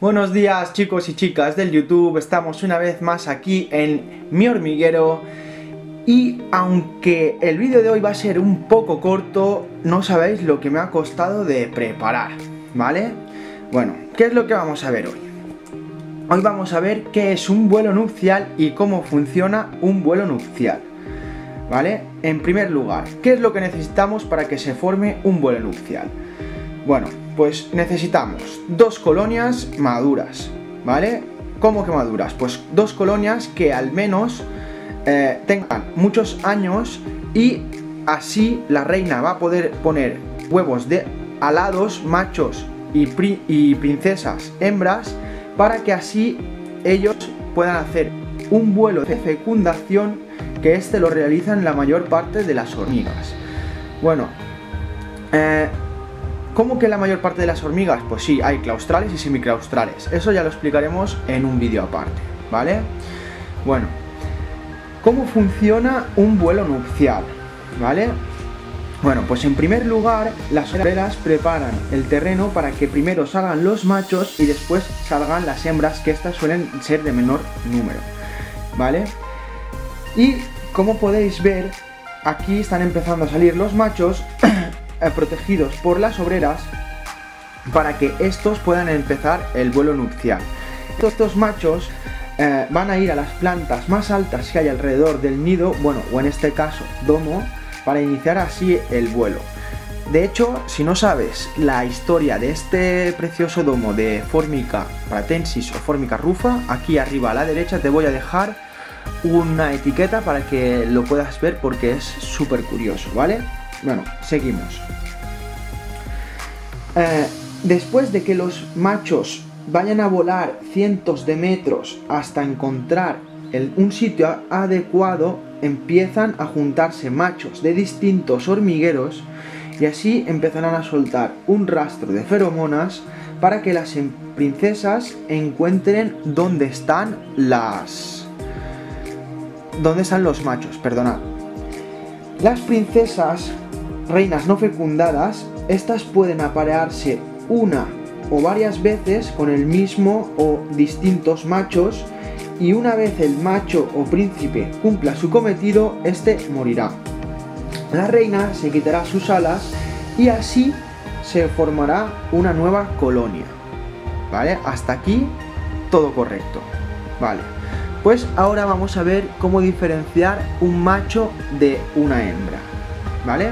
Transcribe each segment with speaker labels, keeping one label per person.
Speaker 1: Buenos días chicos y chicas del YouTube, estamos una vez más aquí en mi hormiguero y aunque el vídeo de hoy va a ser un poco corto, no sabéis lo que me ha costado de preparar, ¿vale? Bueno, ¿qué es lo que vamos a ver hoy? Hoy vamos a ver qué es un vuelo nupcial y cómo funciona un vuelo nupcial. ¿Vale? En primer lugar, ¿qué es lo que necesitamos para que se forme un vuelo nupcial? Bueno, pues necesitamos dos colonias maduras, ¿vale? ¿Cómo que maduras? Pues dos colonias que al menos eh, tengan muchos años y así la reina va a poder poner huevos de alados machos y, y princesas hembras para que así ellos puedan hacer un vuelo de fecundación que este lo realizan la mayor parte de las hormigas. Bueno, eh, ¿Cómo que la mayor parte de las hormigas? Pues sí, hay claustrales y semiclaustrales. Eso ya lo explicaremos en un vídeo aparte, ¿vale? Bueno, ¿cómo funciona un vuelo nupcial? ¿Vale? Bueno, pues en primer lugar, las obreras preparan el terreno para que primero salgan los machos y después salgan las hembras, que estas suelen ser de menor número, ¿vale? Y como podéis ver, aquí están empezando a salir los machos protegidos por las obreras para que estos puedan empezar el vuelo nupcial. Estos machos eh, van a ir a las plantas más altas que hay alrededor del nido, bueno, o en este caso domo, para iniciar así el vuelo. De hecho, si no sabes la historia de este precioso domo de Formica pratensis o Formica rufa, aquí arriba a la derecha te voy a dejar una etiqueta para que lo puedas ver porque es súper curioso, ¿vale? Bueno, seguimos. Eh, después de que los machos vayan a volar cientos de metros hasta encontrar un sitio adecuado, empiezan a juntarse machos de distintos hormigueros y así empezarán a soltar un rastro de feromonas para que las em, princesas encuentren dónde están las... dónde están los machos, perdonad. Las princesas reinas no fecundadas, estas pueden aparearse una o varias veces con el mismo o distintos machos y una vez el macho o príncipe cumpla su cometido, este morirá. La reina se quitará sus alas y así se formará una nueva colonia. ¿Vale? Hasta aquí todo correcto. Vale. Pues ahora vamos a ver cómo diferenciar un macho de una hembra. ¿Vale?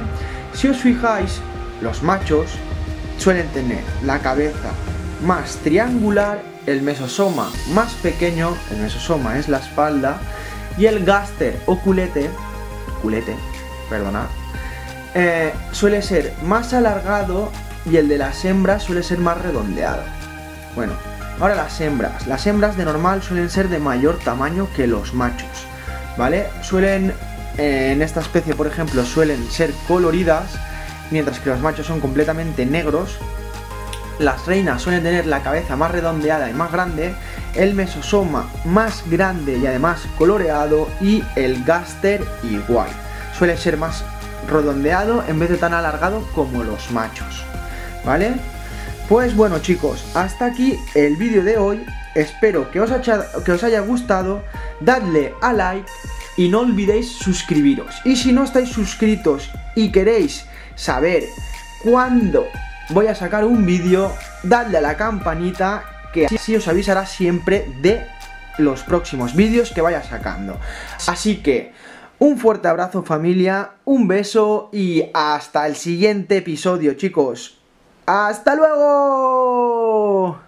Speaker 1: Si os fijáis, los machos suelen tener la cabeza más triangular, el mesosoma más pequeño, el mesosoma es la espalda, y el gaster o culete, culete, perdona, eh, suele ser más alargado y el de las hembras suele ser más redondeado. Bueno, ahora las hembras. Las hembras de normal suelen ser de mayor tamaño que los machos, ¿vale? Suelen en esta especie, por ejemplo, suelen ser coloridas, mientras que los machos son completamente negros. Las reinas suelen tener la cabeza más redondeada y más grande, el mesosoma más grande y además coloreado y el gaster igual. Suele ser más redondeado en vez de tan alargado como los machos. ¿Vale? Pues bueno chicos, hasta aquí el vídeo de hoy. Espero que os, que os haya gustado. Dadle a like y no olvidéis suscribiros. Y si no estáis suscritos y queréis saber cuándo voy a sacar un vídeo, dadle a la campanita que así os avisará siempre de los próximos vídeos que vaya sacando. Así que un fuerte abrazo familia, un beso y hasta el siguiente episodio chicos. ¡Hasta luego!